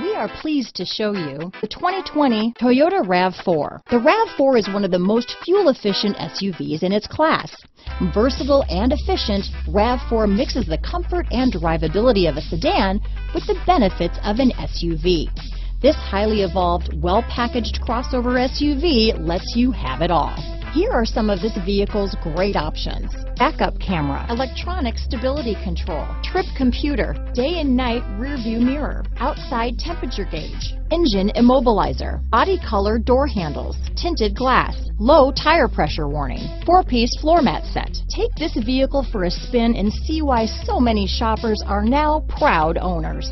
We are pleased to show you the 2020 Toyota RAV4. The RAV4 is one of the most fuel-efficient SUVs in its class. Versatile and efficient, RAV4 mixes the comfort and drivability of a sedan with the benefits of an SUV. This highly evolved, well-packaged crossover SUV lets you have it all. Here are some of this vehicle's great options. Backup camera, electronic stability control, trip computer, day and night rear view mirror, outside temperature gauge, engine immobilizer, body color door handles, tinted glass, low tire pressure warning, four-piece floor mat set. Take this vehicle for a spin and see why so many shoppers are now proud owners.